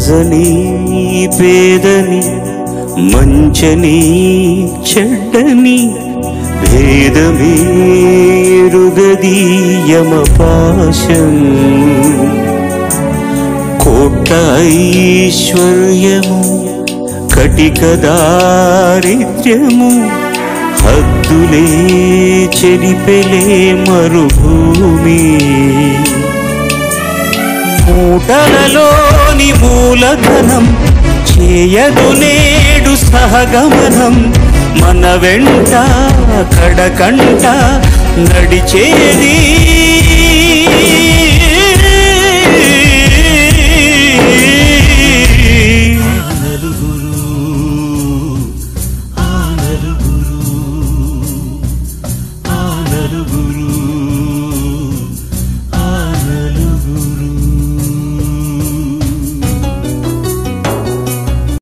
రాజని పేదని మంచని చెడ్డని భేదమేరుగదీయమ పాశం కోట ఐశ్వర్యము కటిక దారిద్ర్యము హద్దులే చెరిపెలే మరుభూమి. మూటలలో మూలధనం చేయదు నేడు సహగమనం. మన వెంట కడకంట నడిచేది